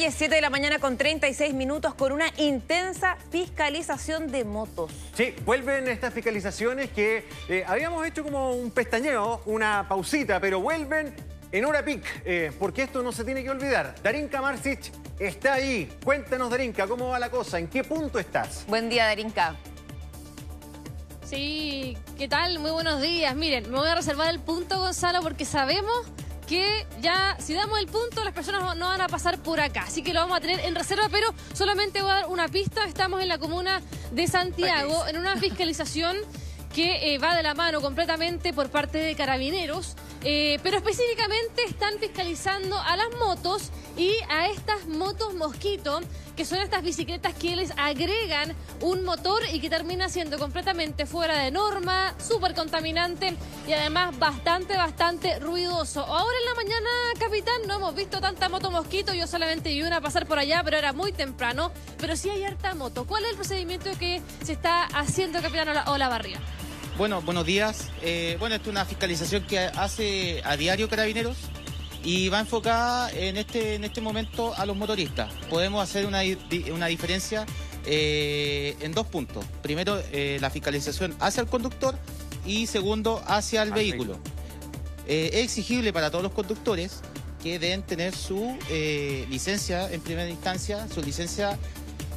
Oye, 7 de la mañana con 36 minutos con una intensa fiscalización de motos. Sí, vuelven estas fiscalizaciones que eh, habíamos hecho como un pestañeo, una pausita, pero vuelven en hora pic, eh, porque esto no se tiene que olvidar. Darinka Marcic está ahí. Cuéntanos, Darinka, ¿cómo va la cosa? ¿En qué punto estás? Buen día, Darinka. Sí, ¿qué tal? Muy buenos días. Miren, me voy a reservar el punto, Gonzalo, porque sabemos que ya si damos el punto las personas no van a pasar por acá. Así que lo vamos a tener en reserva, pero solamente voy a dar una pista. Estamos en la comuna de Santiago en una fiscalización que eh, va de la mano completamente por parte de carabineros, eh, pero específicamente están fiscalizando a las motos y a estas motos mosquito, que son estas bicicletas que les agregan un motor y que termina siendo completamente fuera de norma, súper contaminante y además bastante, bastante ruidoso. Ahora en la mañana, capitán, no hemos visto tanta moto mosquito, yo solamente vi una pasar por allá, pero era muy temprano, pero sí hay harta moto. ¿Cuál es el procedimiento que se está haciendo, capitán Olavarría? Bueno, buenos días. Eh, bueno, esto es una fiscalización que hace a diario Carabineros y va enfocada en este, en este momento a los motoristas. Podemos hacer una, una diferencia eh, en dos puntos. Primero, eh, la fiscalización hacia el conductor y segundo, hacia el vehículo. es exigible para todos los conductores que deben tener su licencia en primera instancia, su licencia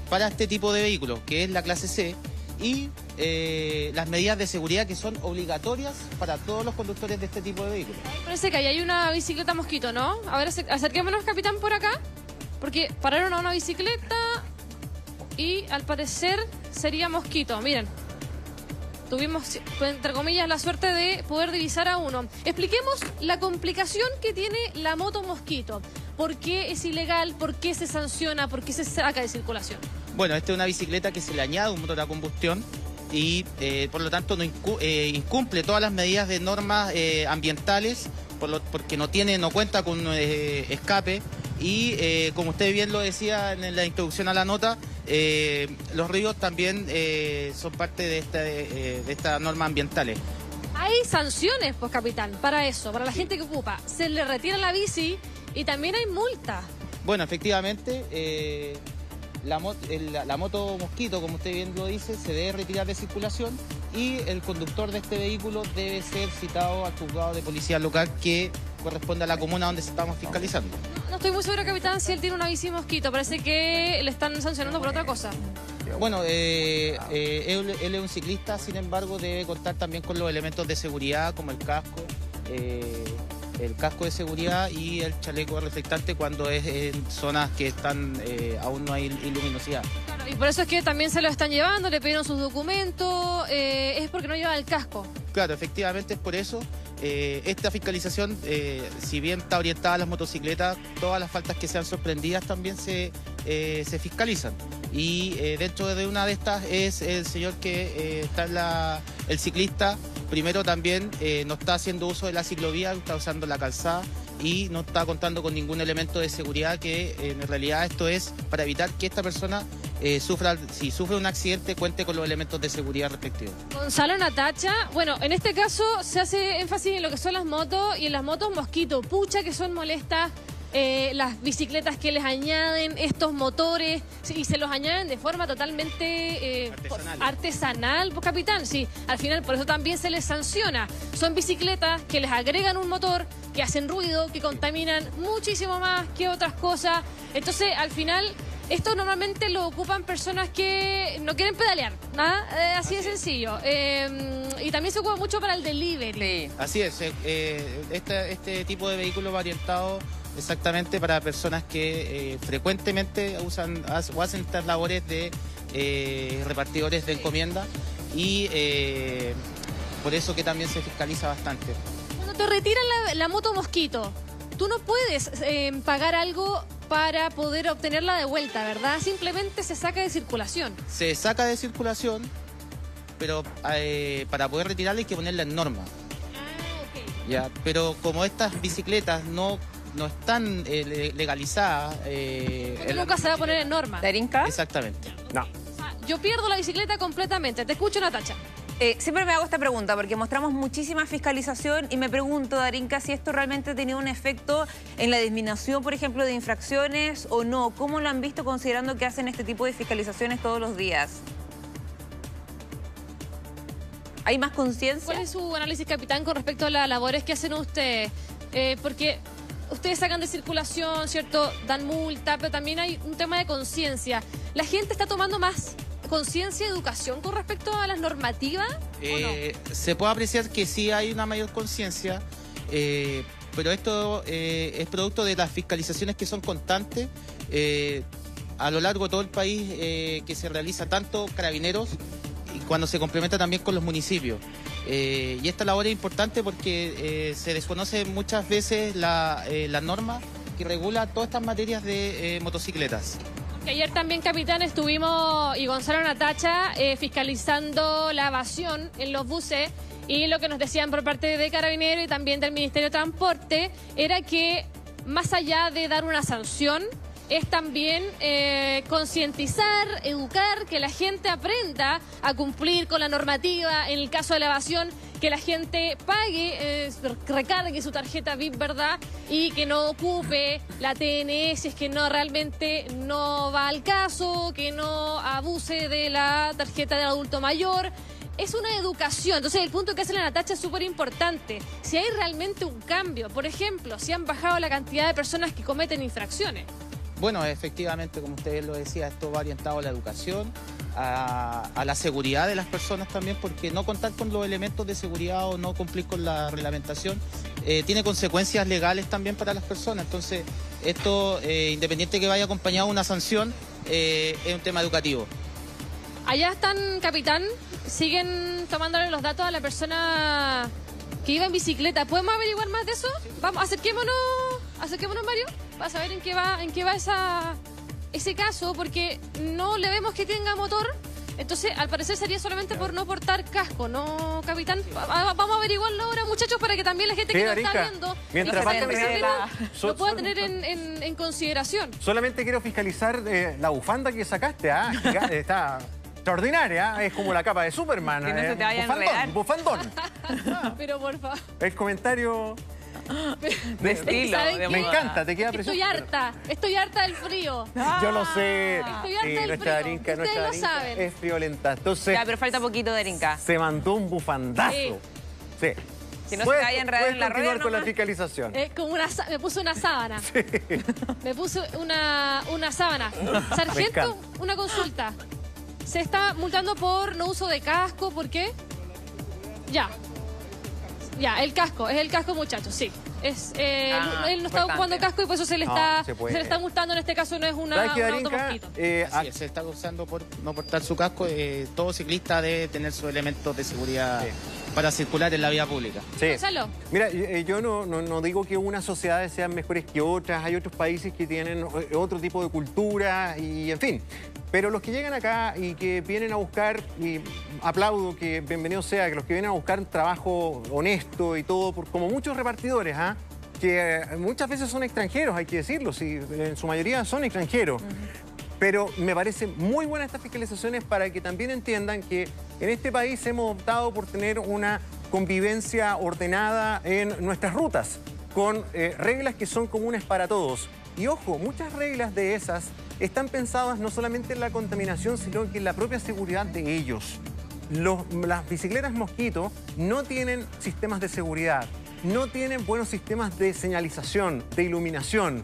para este tipo de vehículos, que es la clase C, y eh, las medidas de seguridad que son obligatorias para todos los conductores de este tipo de vehículos. Parece que ahí hay una bicicleta mosquito, ¿no? A ver, acerquémonos, capitán, por acá. Porque pararon a una bicicleta y al parecer sería mosquito. Miren, tuvimos, entre comillas, la suerte de poder divisar a uno. Expliquemos la complicación que tiene la moto mosquito. ¿Por qué es ilegal? ¿Por qué se sanciona? ¿Por qué se saca de circulación? Bueno, esta es una bicicleta que se le añade un motor a combustión y eh, por lo tanto no eh, incumple todas las medidas de normas eh, ambientales porque no tiene, no cuenta con escape y como usted bien lo decía en la introducción a la nota, los ríos también son parte de, esta, de estas normas ambientales. Hay sanciones, pues capitán, para eso, para la gente que ocupa. Se le retira la bici y también hay multa. Bueno, efectivamente, la, moto mosquito, como usted bien lo dice, se debe retirar de circulación y el conductor de este vehículo debe ser citado al juzgado de policía local que corresponde a la comuna donde estamos fiscalizando. No, estoy muy seguro, capitán, si él tiene una bici mosquito. Parece que le están sancionando por otra cosa. Bueno, eh, eh, él, es un ciclista, sin embargo, debe contar también con los elementos de seguridad como el casco. Eh, el casco de seguridad y el chaleco reflectante cuando es en zonas que están eh, aún no hay luminosidad. Claro, y por eso es que también se lo están llevando, le pidieron sus documentos, eh, es porque no lleva el casco. Claro, efectivamente es por eso. Eh, esta fiscalización, si bien está orientada a las motocicletas, todas las faltas que sean sorprendidas también se, se fiscalizan. Y dentro de una de estas es el señor que está en la, el ciclista Primero también eh, no está haciendo uso de la ciclovía, está usando la calzada y no está contando con ningún elemento de seguridad que en realidad esto es para evitar que esta persona eh, sufra, si sufre un accidente, cuente con los elementos de seguridad respectivos. Gonzalo Natacha, bueno, en este caso se hace énfasis en lo que son las motos y en las motos mosquito, pucha que son molestas eh, las bicicletas que les añaden estos motores y se los añaden de forma totalmente eh, artesanal. pues capitán, sí, al final por eso también se les sanciona. Son bicicletas que les agregan un motor, que hacen ruido, que contaminan muchísimo más que otras cosas. Entonces, al final, esto normalmente lo ocupan personas que no quieren pedalear, nada, eh, así, de sencillo. y también se ocupa mucho para el delivery. Así es, este, este tipo de vehículos orientados exactamente para personas que eh, frecuentemente usan o hacen estas labores de eh, repartidores de encomienda y eh, por eso que también se fiscaliza bastante. Cuando te retiran la, moto mosquito, tú no puedes pagar algo para poder obtenerla de vuelta, ¿verdad? Simplemente se saca de circulación. Se saca de circulación, pero para poder retirarla hay que ponerla en norma. Ah, ok. Ya, pero como estas bicicletas no no están eh, legalizadas. Eh, nunca se va a poner en norma. ¿Darinka? Exactamente. No. yo pierdo la bicicleta completamente. Te escucho, Natacha. Eh, siempre me hago esta pregunta porque mostramos muchísima fiscalización y me pregunto, Darinka, si esto realmente ha tenido un efecto en la disminución, por ejemplo, de infracciones o no. ¿Cómo lo han visto considerando que hacen este tipo de fiscalizaciones todos los días? ¿Hay más conciencia? ¿Cuál es su análisis, capitán, con respecto a las labores que hacen ustedes? Eh, porque ustedes sacan de circulación, ¿cierto? Dan multa, pero también hay un tema de conciencia. ¿La gente está tomando más conciencia y educación con respecto a las normativas? Eh, Se puede apreciar que sí hay una mayor conciencia, eh, pero esto eh, es producto de las fiscalizaciones que son constantes eh, a lo largo de todo el país que se realiza tanto carabineros cuando se complementa también con los municipios. Eh, y esta labor es importante porque eh, se desconoce muchas veces la, eh, la norma que regula todas estas materias de eh, motocicletas. Ayer también, capitán, estuvimos y Gonzalo Natacha fiscalizando la evasión en los buses y lo que nos decían por parte de Carabinero y también del Ministerio de Transporte era que más allá de dar una sanción, es también eh, concientizar, educar, que la gente aprenda a cumplir con la normativa en el caso de la evasión, que la gente pague, eh, recargue su tarjeta VIP, ¿verdad? Y que no ocupe la TNS, es que no realmente no va al caso, que no abuse de la tarjeta del adulto mayor. Es una educación, entonces el punto que hace la Natacha es súper importante. Si hay realmente un cambio, por ejemplo, si han bajado la cantidad de personas que cometen infracciones. Bueno, efectivamente, como usted lo decía, esto va orientado a la educación, a, a la seguridad de las personas también, porque no contar con los elementos de seguridad o no cumplir con la reglamentación eh, tiene consecuencias legales también para las personas. Entonces, esto, eh, independiente que vaya acompañado de una sanción, eh, es un tema educativo. Allá están, capitán, siguen tomándole los datos a la persona que iba en bicicleta. ¿Podemos averiguar más de eso? Vamos, acerquémonos, acerquémonos, Mario, para saber en qué va, en qué va esa, ese caso, porque no le vemos que tenga motor. Entonces, al parecer sería solamente por no portar casco, ¿no, capitán? Va- va- Vamos a averiguarlo ahora, muchachos, para que también la gente Sí, que nos está viendo mientras y que el lo pueda tener en, en- en consideración. Solamente quiero fiscalizar eh, la bufanda que sacaste, ¿ah? Giga- Está extraordinaria, ¿ah? es como la capa de Superman. Que no se eh, te vaya a enredar. bufandón, bufandón. Pero por favor. El comentario De estilo. ¿Saben de me encanta, te queda Estoy precioso. harta, estoy harta del frío. Yo lo sé. Estoy harta Sí, del nuestra frío. Ustedes nuestra lo saben. es friolenta. Entonces, Ya, pero falta poquito, Darinka. se mandó un bufandazo. Sí. Sí. Que no se vaya a enredar puedes en la continuar rueda con la fiscalización. Eh, como una, me puse una sábana. Me puse una, una sábana. Sargento, una consulta. Se está multando por no uso de casco, ¿por qué? Ya. Ya, el casco, es el casco, muchachos, sí. Es, eh, Ah, él no está importante. ocupando casco y por eso se le No, está, se le está multando. En este caso no es una, ¿Sabes qué, un automosquito. Eh, Así es, se está usando por no portar su casco. eh, todo ciclista debe tener sus elementos de seguridad Sí. Para circular en la vía pública. sí. Gonzalo. Mira, eh, yo no, no, no digo que unas sociedades sean mejores que otras, hay otros países que tienen eh, otro tipo de cultura y en fin. Pero los que llegan acá y que vienen a buscar, y aplaudo que bienvenido sea, que los que vienen a buscar un trabajo honesto y todo, por- como muchos repartidores, ¿ah? que eh, muchas veces son extranjeros, hay que decirlo, sí, en su mayoría son extranjeros. Pero me parecen muy buenas estas fiscalizaciones para que también entiendan que en este país hemos optado por tener una convivencia ordenada en nuestras rutas, con eh, reglas que son comunes para todos. Y ojo, muchas reglas de esas están pensadas no solamente en la contaminación, sino que en la propia seguridad de ellos. Los- las bicicletas mosquito no tienen sistemas de seguridad, no tienen buenos sistemas de señalización, de iluminación,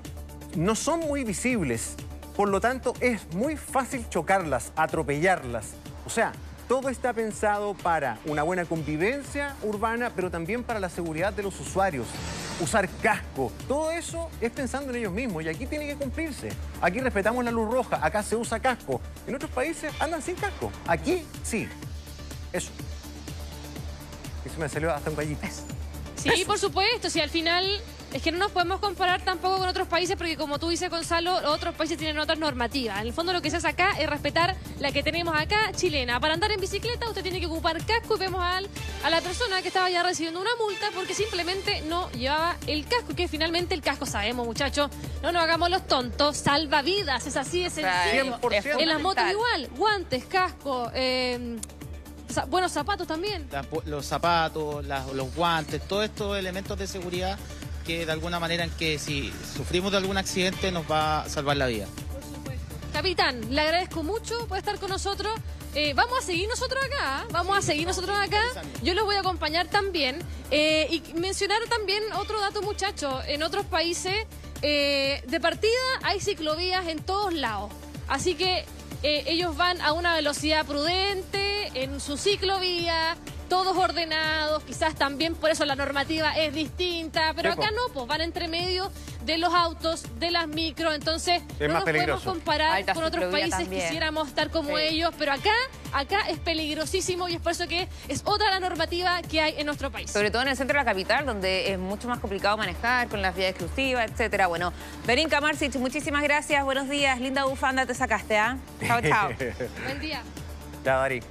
no son muy visibles, por lo tanto es muy fácil chocarlas, atropellarlas. O sea, todo está pensado para una buena convivencia urbana, pero también para la seguridad de los usuarios. Usar casco, todo eso es pensando en ellos mismos y aquí tiene que cumplirse. Aquí respetamos la luz roja, acá se usa casco. En otros países andan sin casco, aquí sí. Eso. Y se me salió hasta un gallito. Sí, por supuesto, si al final es que no nos podemos comparar tampoco con otros países porque como tú dices Gonzalo, otros países tienen otras normativas. En el fondo lo que se hace acá es respetar la que tenemos acá, chilena. Para andar en bicicleta usted tiene que ocupar casco y vemos al- a la persona que estaba ya recibiendo una multa porque simplemente no llevaba el casco, que finalmente el casco sabemos muchachos, no nos hagamos los tontos, salva vidas, es así, es sea, sencillo. 100%. En las motos igual, guantes, casco, eh, Za- buenos zapatos también. Los zapatos, las- los guantes, todos estos elementos de seguridad que de alguna manera en que si sufrimos de algún accidente nos va a salvar la vida. Capitán, le agradezco mucho por estar con nosotros. Eh, vamos a seguir nosotros acá, ¿eh? vamos a seguir nosotros acá. Yo los voy a acompañar también. Eh, y mencionar también otro dato, muchachos. En otros países, eh, de partida, hay ciclovías en todos lados. Así que ellos van a una velocidad prudente, en su ciclovía, todos ordenados. Quizás también por eso la normativa es distinta. Pero acá no, pues van entre medio de los autos, de las micros. Entonces, Es no nos peligroso. podemos comparar Alta con otros países. también. Quisiéramos estar como Sí. ellos, pero acá, acá es peligrosísimo y es por eso que es otra la normativa que hay en nuestro país. Sobre todo en el centro de la capital, donde es mucho más complicado manejar, con las vías exclusivas, etcétera. Bueno, Darinka Marcic, muchísimas gracias, buenos días, linda bufanda te sacaste, ¿ah? Chao, chao. Buen día. Ya, Dari.